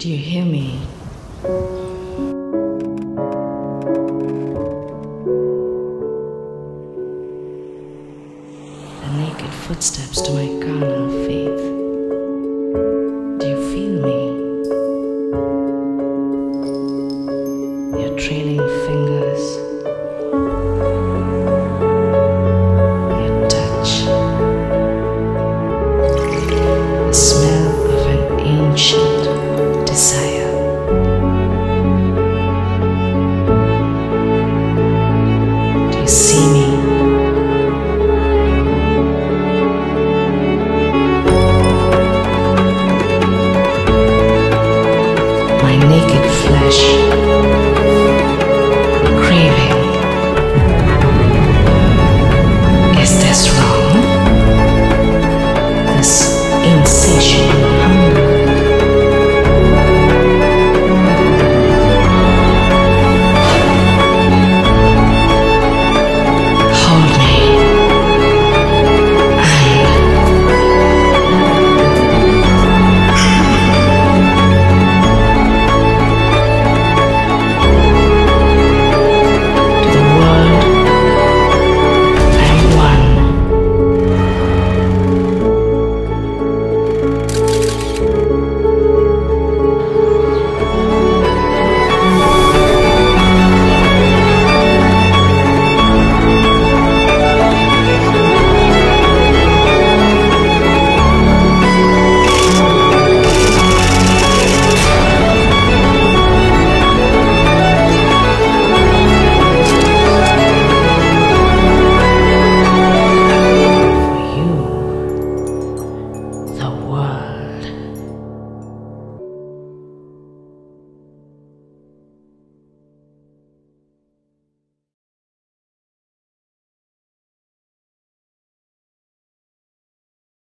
Do you hear me? The naked footsteps to my carnal faith. Do you feel me? Your trailing fingers. Your touch. The smell aproxime.